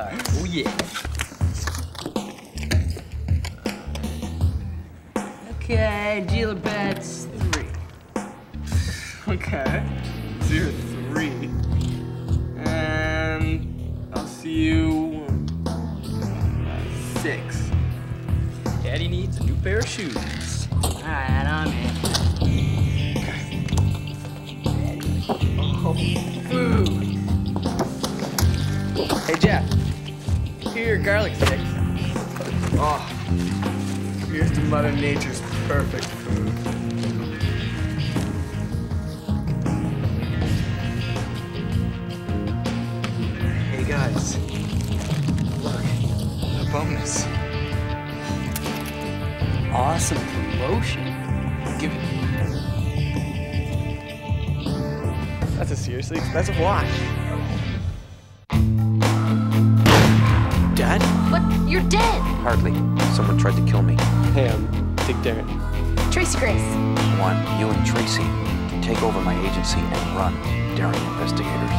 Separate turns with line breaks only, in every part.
time. Oh yeah. Okay, dealer bets three.
Okay. You're three. And I'll see you six.
Daddy needs a new pair of shoes. All right, I'm in. Oh. Hey, Jeff. Here, are your garlic sticks.
Oh, here's to Mother Nature's perfect food. Hey guys, look, a bonus.
Awesome promotion.
Give it. That's a seriously expensive watch.
You're dead.
Hardly. Someone tried to kill me.
Hey, I'm Dick Daring.
Tracy Grace.
One, you and Tracy take over my agency and run Daring Investigators.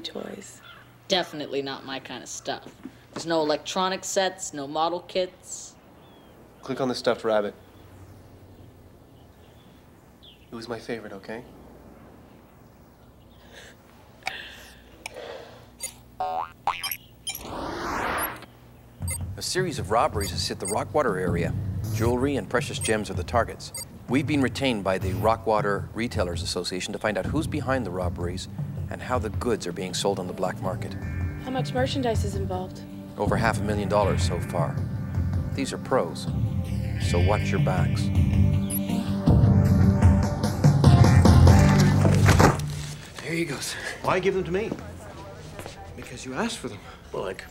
Know? Toys.
Definitely not my kind of stuff. There's no electronic sets, no model kits.
Click on the stuffed rabbit. It was my favorite, okay?
A series of robberies has hit the Rockwater area. Jewelry and precious gems are the targets. We've been retained by the Rockwater Retailers Association to find out who's behind the robberies and how the goods are being sold on the black market.
How much merchandise is involved?
Over half a million dollars so far. These are pros, so watch your backs.
Here you go, sir.
Why give them to me?
Because you asked for them.
Look,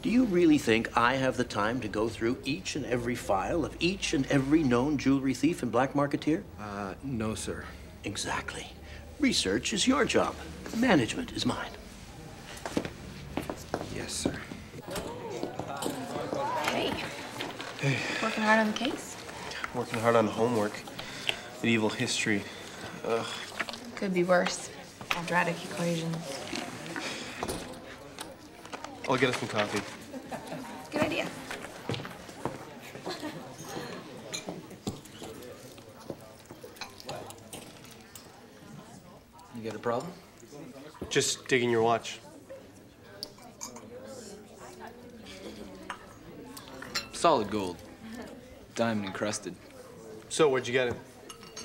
do you really think I have the time to go through each and every file of each and every known jewelry thief and black marketeer?
Uh, no, sir.
Exactly. Research is your job. Management is mine.
Yes, sir.
Hey.
Hey,
Working hard on the case?
working hard on homework. Medieval history. Ugh.
Could be worse. Quadratic equations.
I'll get us some coffee.
Good idea.
You got a problem?
Just digging your watch.
Solid gold. Diamond encrusted.
So, where'd you get it?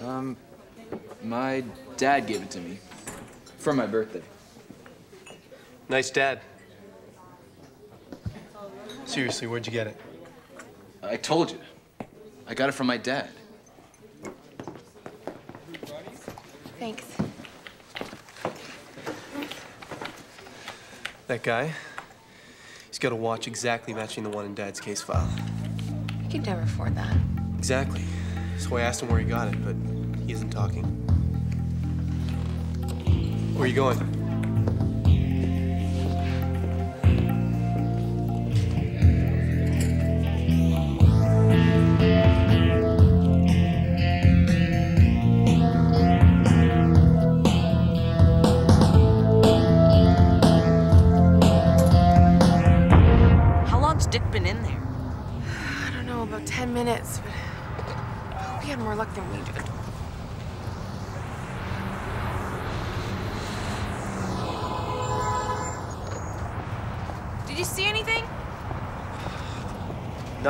Um, my dad gave it to me. For my birthday.
Nice dad. Seriously, where'd you get it?
I told you. I got it from my dad.
Thanks.
That guy? He's got a watch exactly matching the one in Dad's case file.
I could never afford that.
Exactly. So I asked him where he got it, but he isn't talking. Where are you going?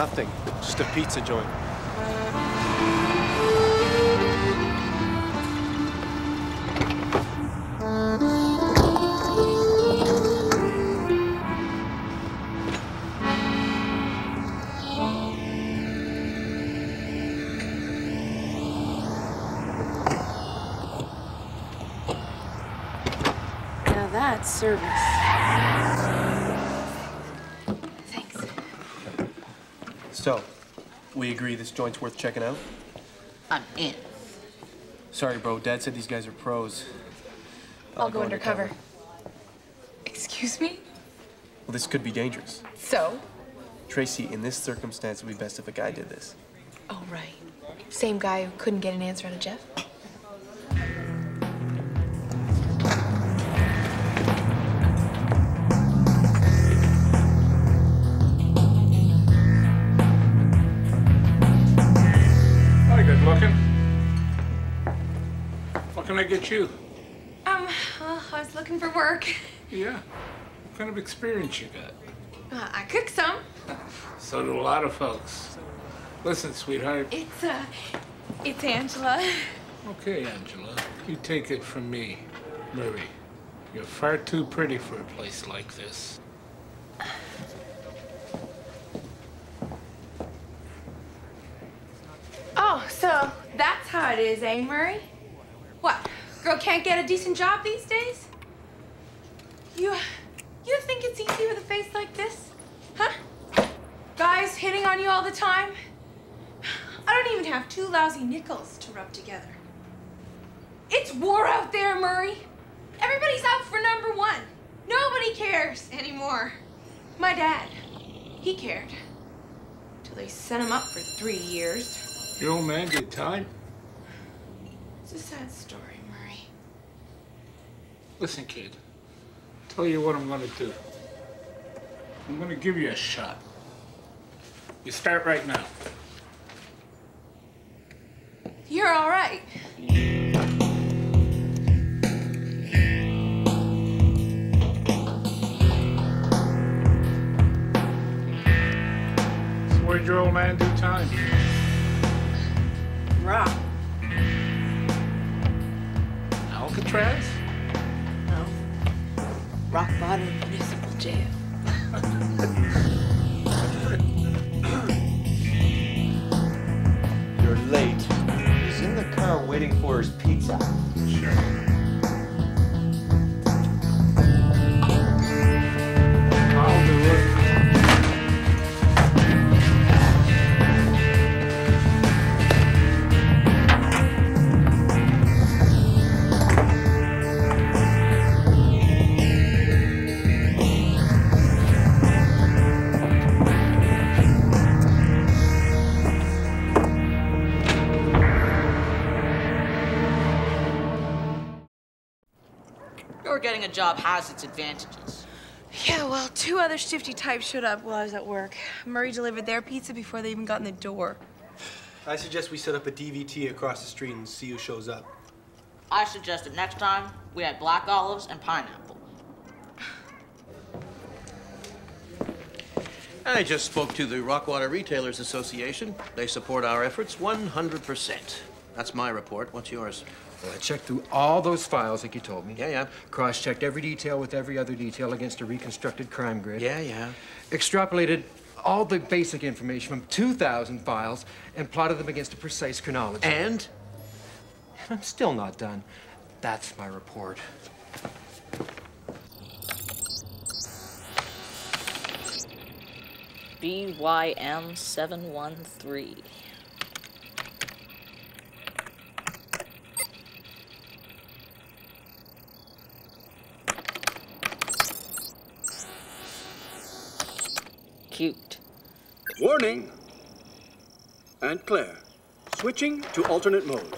nothing, just a pizza joint.
Now that's service.
So, we agree this joint's worth checking out?
I'm in.
Sorry, bro. Dad said these guys are pros.
I'll go undercover. Excuse me?
Well, this could be dangerous.
So?
Tracy, in this circumstance, it would be best if a guy did this.
Oh, right. Same guy who couldn't get an answer out of Jeff?
I get you?
Um, well, I was looking for work.
Yeah. What kind of experience you got?
Uh, I cook some.
So do a lot of folks. Listen, sweetheart.
It's, uh, it's Angela.
Okay, Angela. You take it from me, Murray. You're far too pretty for a place like this.
Oh, so that's how it is, eh, Murray? Girl can't get a decent job these days? You, you think it's easy with a face like this? Huh? Guys hitting on you all the time? I don't even have two lousy nickels to rub together. It's war out there, Murray. Everybody's out for number one. Nobody cares anymore. My dad, he cared. Till they sent him up for three years.
Your old man did time?
It's a sad story.
Listen, kid. Tell you what I'm gonna do. I'm gonna give you a shot. You start right now.
You're all right.
So where'd your old man do time?
Rock.
Alcatraz?
No. Rock bottom municipal jail.
You're late. He's in the car waiting for his pizza.
Sure.
Job has its advantages.
Yeah, well, two other shifty types showed up while I was at work. Murray delivered their pizza before they even got in the door.
I suggest we set up a DVT across the street and see who shows up.
I suggested next time we had black olives and pineapple.
I just spoke to the Rockwater Retailers Association. They support our efforts 100%. That's my report. What's yours?
Well, I checked through all those files like you told me.
Yeah, yeah.
Cross-checked every detail with every other detail against a reconstructed crime grid.
Yeah, yeah.
Extrapolated all the basic information from 2,000 files and plotted them against a precise chronology.
And?
And I'm still not done. That's my report.
BYM713. Cute.
Warning! Aunt Claire, switching to alternate mode.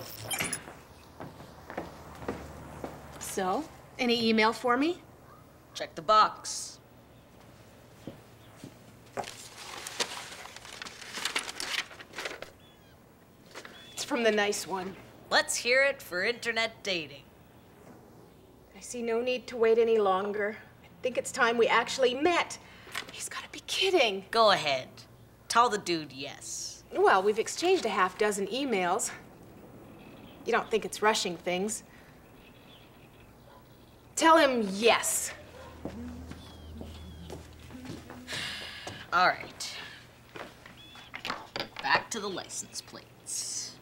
So, any email for me?
Check the box.
It's from the nice one.
Let's hear it for internet dating.
I see no need to wait any longer. I think it's time we actually met. He's gotta be kidding.
Go ahead. Tell the dude yes.
Well, we've exchanged a half dozen emails. You don't think it's rushing things? Tell him yes.
All right. Back to the license plates.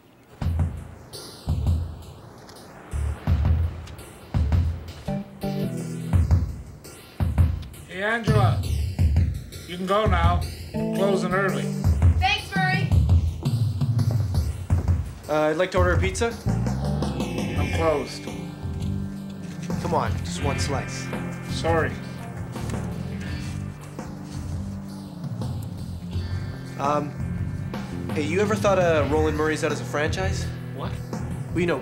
Hey, Angela, you can go now. Closing early.
Thanks, Murray.
Uh, I'd like to order a pizza.
I'm closed.
Come on, just one slice.
Sorry.
Um, hey, you ever thought of rolling Murray's out as a franchise?
What?
Well, you know,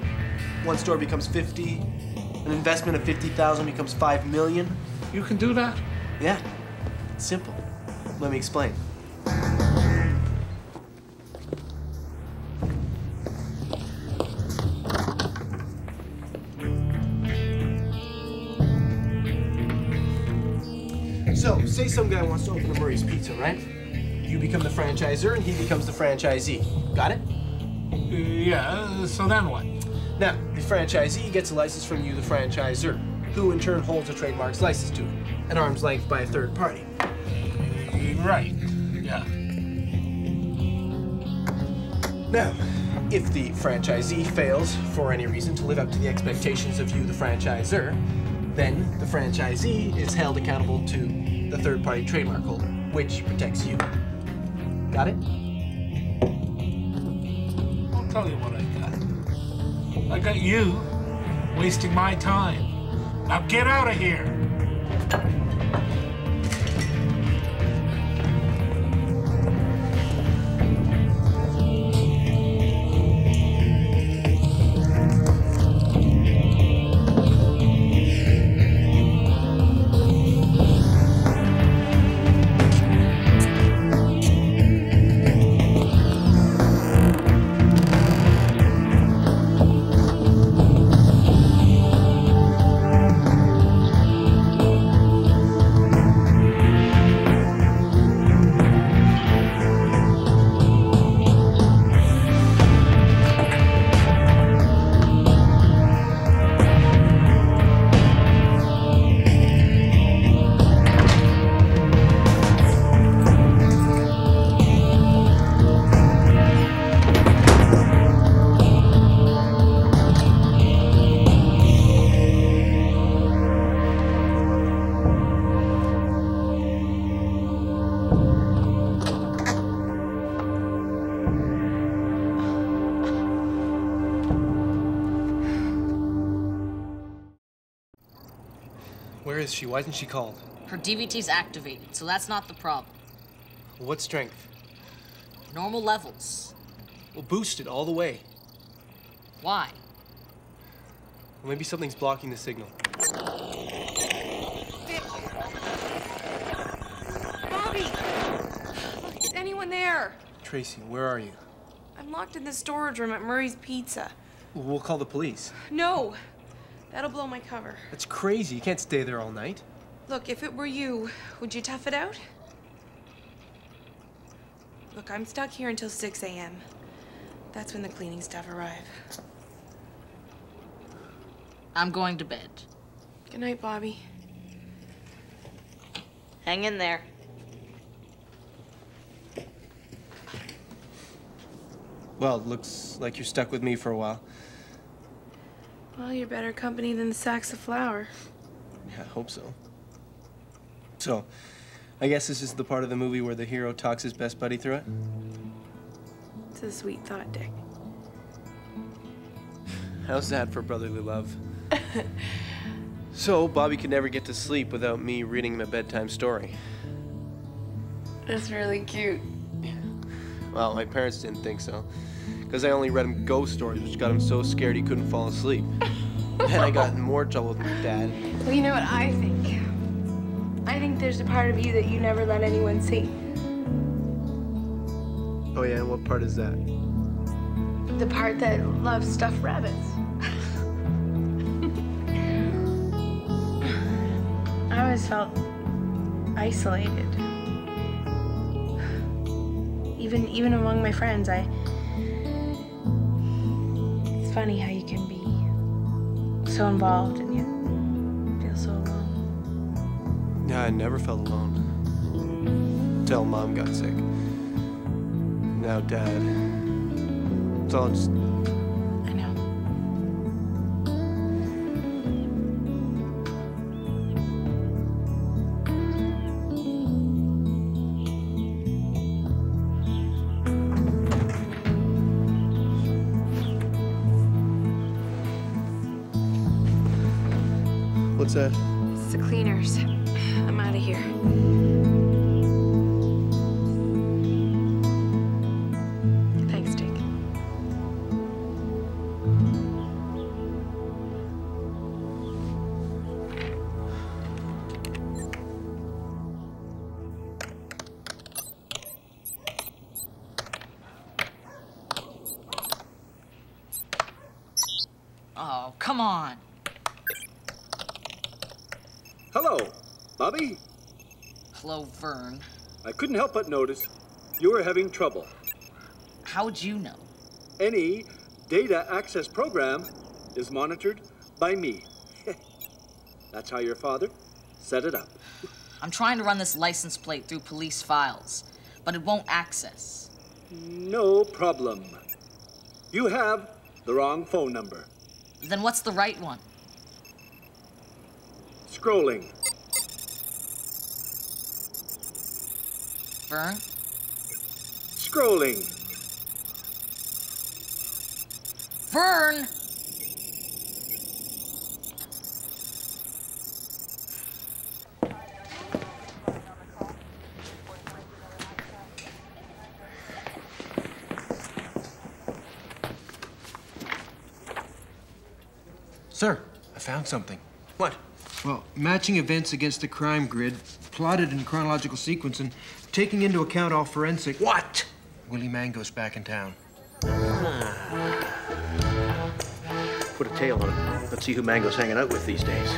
one store becomes 50, an investment of 50,000 becomes 5 million.
You can do that?
Yeah, it's simple. Let me explain. So, say some guy wants to open a Murray's Pizza, right? You become the franchisor and he becomes the franchisee. Got it?
Yeah, so then what?
Now, the franchisee gets a license from you, the franchisor, who in turn holds a trademark's license to it, at arm's length by a third party.
Right, yeah.
Now, if the franchisee fails for any reason to live up to the expectations of you, the franchisor, then the franchisee is held accountable to the third party trademark holder, which protects you. Got it?
I'll tell you what I got. I got you wasting my time. Now get out of here.
Is she? Why isn't she called?
Her DVT's activated, so that's not the problem.
What strength?
Normal levels.
We'll boost it all the way.
Why?
Well, maybe something's blocking the signal.
Bobby! Is anyone there?
Tracy, where are you?
I'm locked in the storage room at Murray's Pizza.
We'll call the police.
No, that'll blow my cover.
That's crazy. You can't stay there all night.
Look, if it were you, would you tough it out? Look, I'm stuck here until 6 a.m. That's when the cleaning staff arrive.
I'm going to bed.
Good night, Bobby.
Hang in there.
Well, it looks like you're stuck with me for a while.
Well, you're better company than the sacks of flour.
Yeah, I hope so. So, I guess this is the part of the movie where the hero talks his best buddy through it?
It's a sweet thought, Dick.
How's that for brotherly love? so, Bobby could never get to sleep without me reading him a bedtime story.
That's really cute.
Well, my parents didn't think so. Because I only read him ghost stories, which got him so scared he couldn't fall asleep. then I got in more trouble with my dad.
Well, you know what I think? I think there's a part of you that you never let anyone see.
Oh, yeah, and what part is that?
The part that loves stuffed rabbits. I always felt isolated. Even even among my friends, I It's funny how you can be so involved and yet feel so alone.
Yeah, I never felt alone. Until mom got sick. Now dad. It's all just. What's that?
It's the cleaners. I'm out of here. Thanks, Dick.
Oh, come on.
Hello, Bobby.
Hello, Vern.
I couldn't help but notice you were having trouble.
How'd you know?
Any data access program is monitored by me. That's how your father set it up.
I'm trying to run this license plate through police files, but it won't access.
No problem. You have the wrong phone number.
Then what's the right one?
Scrolling.
Vern?
Scrolling.
Vern!
Sir, I found something.
What?
Well, matching events against the crime grid, plotted in chronological sequence, and taking into account all forensic.
What?
Willie Mango's back in town. Ah.
Put a tail on it. Let's see who Mango's hanging out with these days.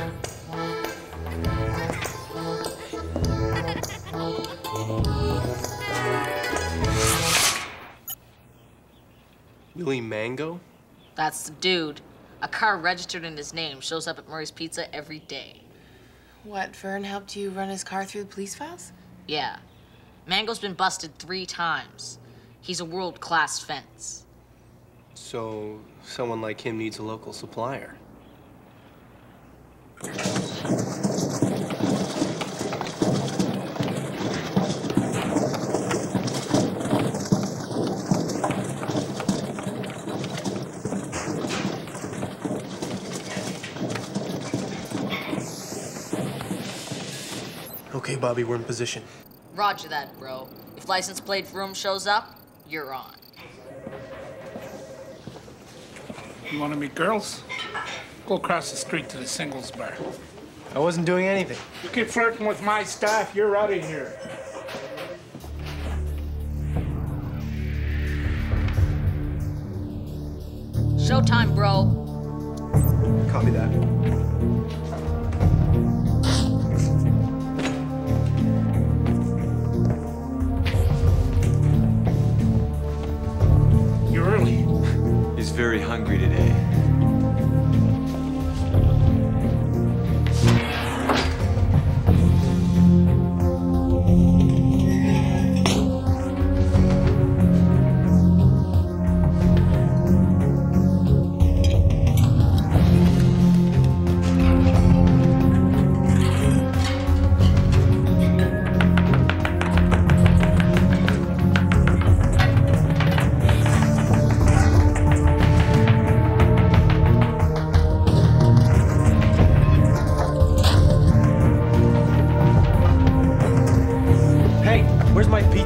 Willie Mango?
That's the dude. A car registered in his name shows up at Murray's Pizza every day.
What, Vern helped you run his car through the police files?
Yeah. Mango's been busted three times. He's a world class fence.
So, someone like him needs a local supplier. Okay, Bobby, we're in position.
Roger that, bro. If license plate room shows up, you're on.
You want to meet girls? Go across the street to the singles bar.
I wasn't doing anything.
You keep flirting with my staff, you're out of here.
Showtime, bro.
Copy that.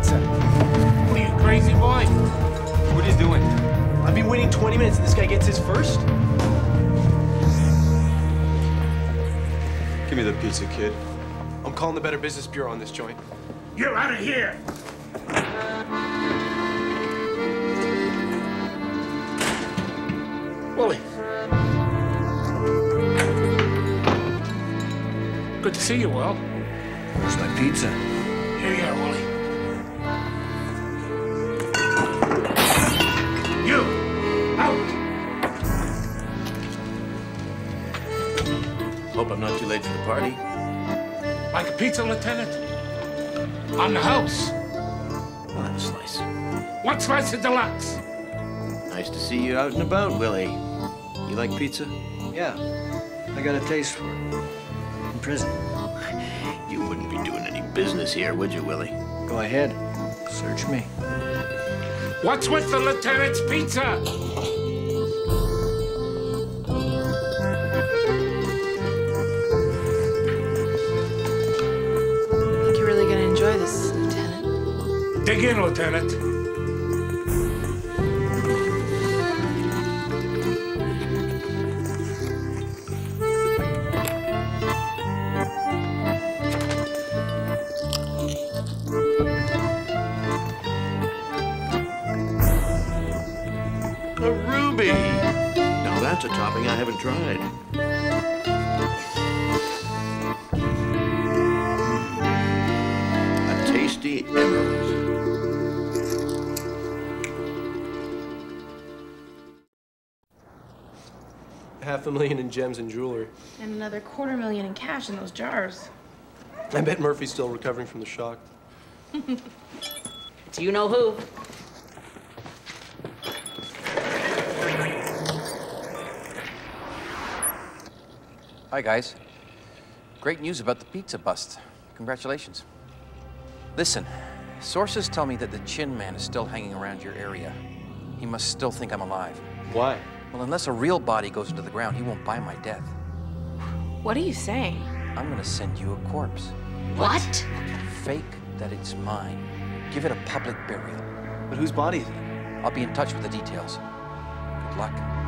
Pizza?
What are you, crazy boy?
What are you doing? I've been waiting 20 minutes and this guy gets his first?
Give me the pizza, kid.
I'm calling the Better Business Bureau on this joint.
You're out of here. Willie. Good to see you, Will.
Where's my pizza?
Here you are, Willie.
Hope I'm not too late for the party.
Like a pizza, Lieutenant? On the house.
I'll have a slice.
One slice of deluxe.
Nice to see you out and about, Willie. You like pizza?
Yeah, I got a taste for it. In prison.
You wouldn't be doing any business here, would you, Willie?
Go ahead. Search me.
What's with the lieutenant's pizza? Dig in, Lieutenant.
A ruby! Now that's a topping I haven't tried. A tasty emerald.
A million in gems and jewelry.
And another quarter million in cash in those jars.
I bet Murphy's still recovering from the shock.
Do you know who?
Hi, guys. Great news about the pizza bust. Congratulations. Listen, sources tell me that the Chin Man is still hanging around your area. He must still think I'm alive.
Why?
Well, unless a real body goes into the ground, he won't buy my death.
What are you saying?
I'm gonna send you a corpse.
What?
Fake that it's mine. Give it a public burial.
But whose body is it?
I'll be in touch with the details. Good luck.